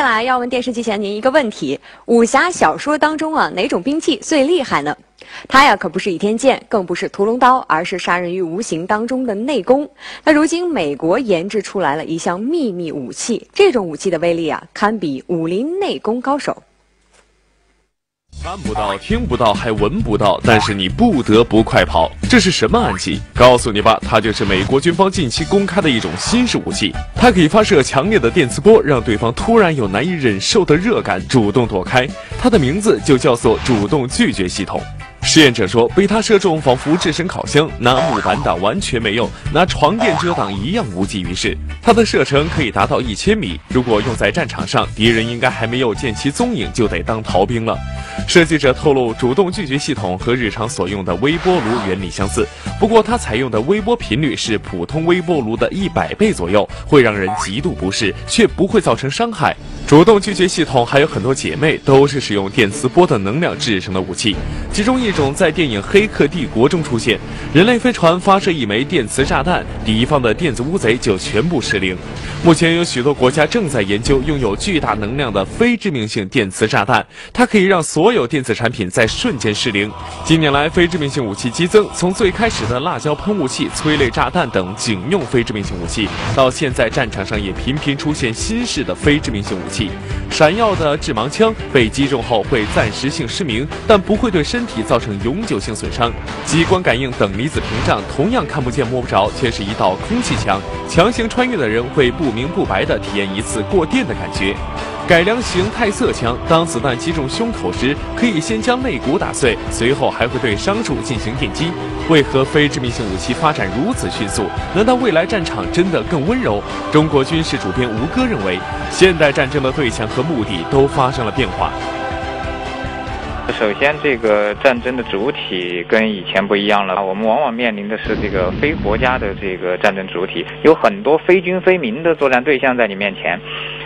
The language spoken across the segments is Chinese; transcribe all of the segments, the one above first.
接下来要问电视机前您一个问题：武侠小说当中啊，哪种兵器最厉害呢？它呀可不是倚天剑，更不是屠龙刀，而是杀人于无形当中的内功。那如今美国研制出来了一项秘密武器，这种武器的威力啊，堪比武林内功高手。看不到、听不到、还闻不到，但是你不得不快跑。这是什么暗器？告诉你吧，它就是美国军方近期公开的一种新式武器。它可以发射强烈的电磁波，让对方突然有难以忍受的热感，主动躲开。它的名字就叫做主动拒绝系统。实验者说，被它射中，仿佛置身烤箱，拿木板挡完全没用，拿床垫遮挡一样无济于事。它的射程可以达到一千米，如果用在战场上，敌人应该还没有见其踪影，就得当逃兵了。设计者透露，主动拒绝系统和日常所用的微波炉原理相似，不过它采用的微波频率是普通微波炉的一百倍左右，会让人极度不适，却不会造成伤害。主动拒绝系统还有很多姐妹都是使用电磁波的能量制成的武器，其中一种在电影《黑客帝国》中出现，人类飞船发射一枚电磁炸弹，敌方的电子乌贼就全部失灵。目前有许多国家正在研究拥有巨大能量的非致命性电磁炸弹，它可以让所有有电子产品在瞬间失灵。近年来，非致命性武器激增，从最开始的辣椒喷雾器、催泪炸弹等警用非致命性武器，到现在战场上也频频出现新式的非致命性武器。闪耀的致盲枪被击中后会暂时性失明，但不会对身体造成永久性损伤。激光感应等离子屏障同样看不见摸不着，却是一道空气墙，强行穿越的人会不明不白地体验一次过电的感觉。改良型泰瑟枪，当子弹击中胸口时，可以先将肋骨打碎，随后还会对伤处进行电击。为何非致命性武器发展如此迅速？难道未来战场真的更温柔？中国军事主编吴哥认为，现代战争的对象和目的都发生了变化。首先，这个战争的主体跟以前不一样了，我们往往面临的是这个非国家的这个战争主体，有很多非军非民的作战对象在你面前。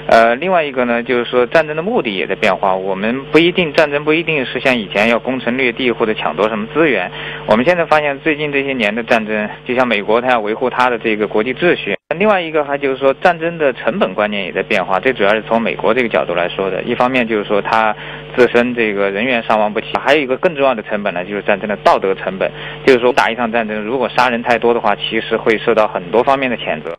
呃，另外一个呢，就是说战争的目的也在变化。我们不一定战争不一定是像以前要攻城略地或者抢夺什么资源。我们现在发现，最近这些年的战争，就像美国，它要维护它的这个国际秩序。另外一个还就是说，战争的成本观念也在变化。这主要是从美国这个角度来说的。一方面就是说，它自身这个人员伤亡不起；还有一个更重要的成本呢，就是战争的道德成本。就是说，打一场战争，如果杀人太多的话，其实会受到很多方面的谴责。